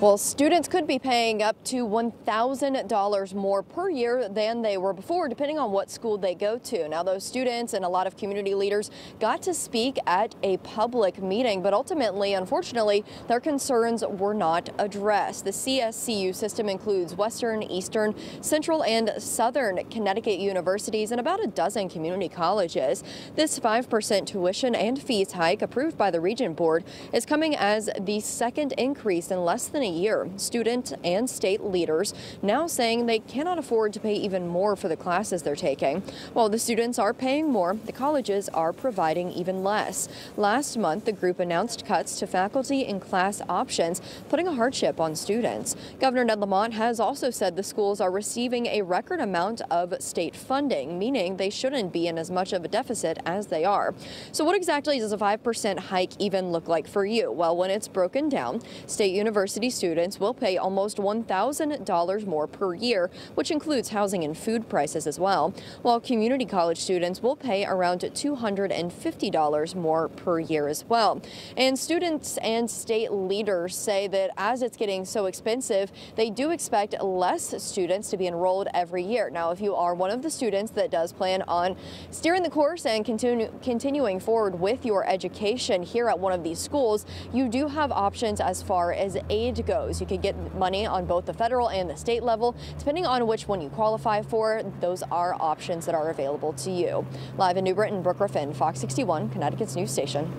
Well, students could be paying up to $1,000 more per year than they were before, depending on what school they go to. Now, those students and a lot of community leaders got to speak at a public meeting, but ultimately, unfortunately, their concerns were not addressed. The CSCU system includes Western, Eastern, Central, and Southern Connecticut universities and about a dozen community colleges. This 5% tuition and fees hike approved by the Regent Board is coming as the second increase in less than a year. Student and state leaders now saying they cannot afford to pay even more for the classes they're taking. While the students are paying more, the colleges are providing even less. Last month, the group announced cuts to faculty and class options, putting a hardship on students. Governor Ned Lamont has also said the schools are receiving a record amount of state funding, meaning they shouldn't be in as much of a deficit as they are. So what exactly does a 5% hike even look like for you? Well, when it's broken down, state universities students will pay almost $1,000 more per year, which includes housing and food prices as well, while community college students will pay around $250 more per year as well. And students and state leaders say that as it's getting so expensive, they do expect less students to be enrolled every year. Now, if you are one of the students that does plan on steering the course and continue, continuing forward with your education here at one of these schools, you do have options as far as aid goes. You could get money on both the federal and the state level. Depending on which one you qualify for, those are options that are available to you. Live in New Britain, Brooke Griffin, Fox 61, Connecticut's news station.